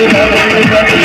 ¡Gracias!